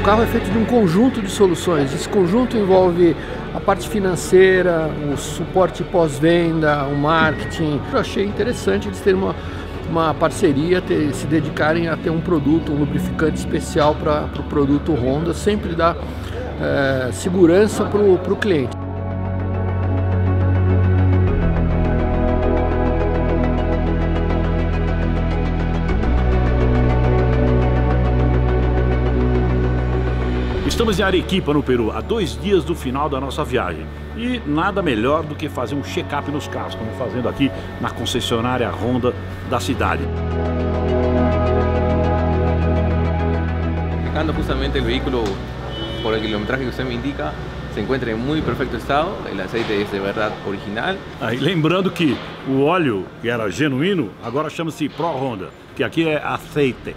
carro é feito de um conjunto de soluções. Esse conjunto envolve a parte financeira, o suporte pós-venda, o marketing. Eu achei interessante eles terem uma, uma parceria, ter, se dedicarem a ter um produto, um lubrificante especial para o pro produto Honda, sempre dá é, segurança para o cliente. Estamos em Arequipa, no Peru, a dois dias do final da nossa viagem. E nada melhor do que fazer um check-up nos carros, como fazendo aqui na concessionária Honda da cidade. Checando justamente o veículo por el kilometraje que você me indica, se encontra em muito perfeito estado, o aceite é de verdade original. Aí, lembrando que o óleo, que era genuíno, agora chama-se Pro Honda, que aqui é aceite.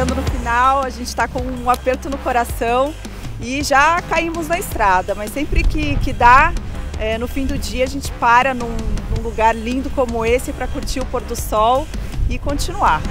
Chegando no final, a gente está com um aperto no coração e já caímos na estrada, mas sempre que, que dá, é, no fim do dia, a gente para num, num lugar lindo como esse para curtir o pôr do sol e continuar.